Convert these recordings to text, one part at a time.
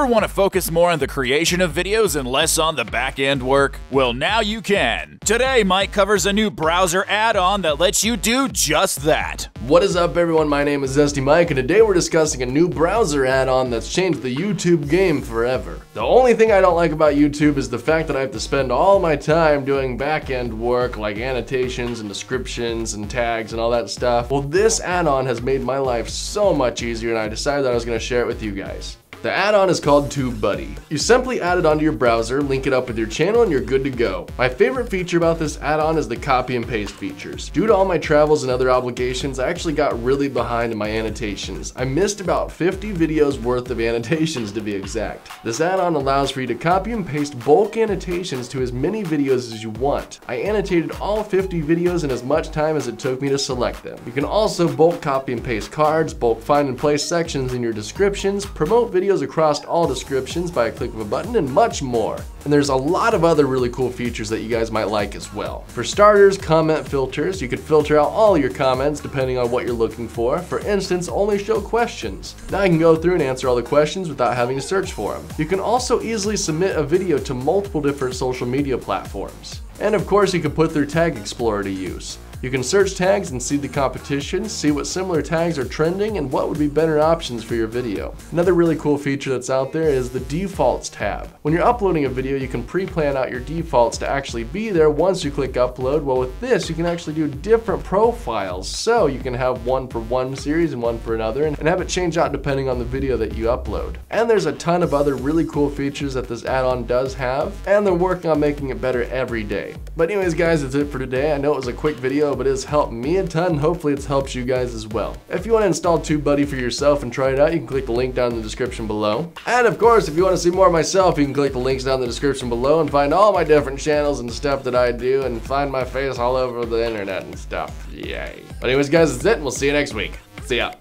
Ever want to focus more on the creation of videos and less on the back end work? Well, now you can. Today, Mike covers a new browser add on that lets you do just that. What is up, everyone? My name is Zesty Mike, and today we're discussing a new browser add on that's changed the YouTube game forever. The only thing I don't like about YouTube is the fact that I have to spend all my time doing back end work like annotations and descriptions and tags and all that stuff. Well, this add on has made my life so much easier, and I decided that I was going to share it with you guys. The add-on is called TubeBuddy. You simply add it onto your browser, link it up with your channel, and you're good to go. My favorite feature about this add-on is the copy and paste features. Due to all my travels and other obligations, I actually got really behind in my annotations. I missed about 50 videos worth of annotations to be exact. This add-on allows for you to copy and paste bulk annotations to as many videos as you want. I annotated all 50 videos in as much time as it took me to select them. You can also bulk copy and paste cards, bulk find and place sections in your descriptions, promote videos videos across all descriptions by a click of a button, and much more. And there's a lot of other really cool features that you guys might like as well. For starters, comment filters. You could filter out all your comments depending on what you're looking for. For instance, only show questions. Now I can go through and answer all the questions without having to search for them. You can also easily submit a video to multiple different social media platforms. And of course, you can put their Tag Explorer to use. You can search tags and see the competition, see what similar tags are trending, and what would be better options for your video. Another really cool feature that's out there is the defaults tab. When you're uploading a video, you can pre-plan out your defaults to actually be there once you click upload. Well, with this, you can actually do different profiles. So you can have one for one series and one for another, and have it change out depending on the video that you upload. And there's a ton of other really cool features that this add-on does have, and they're working on making it better every day. But anyways, guys, that's it for today. I know it was a quick video, but it has helped me a ton. Hopefully it's helped you guys as well. If you want to install TubeBuddy for yourself and try it out, you can click the link down in the description below. And of course, if you want to see more of myself, you can click the links down in the description below and find all my different channels and stuff that I do and find my face all over the internet and stuff. Yay. But anyways, guys, that's it, we'll see you next week. See ya.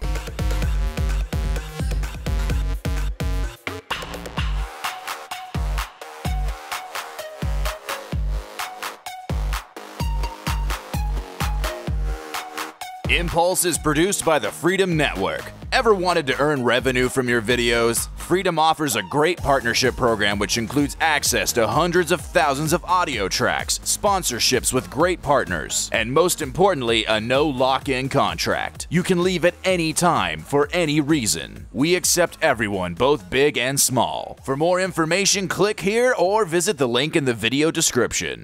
Impulse is produced by the Freedom Network. Ever wanted to earn revenue from your videos? Freedom offers a great partnership program which includes access to hundreds of thousands of audio tracks, sponsorships with great partners, and most importantly, a no lock-in contract. You can leave at any time for any reason. We accept everyone, both big and small. For more information, click here or visit the link in the video description.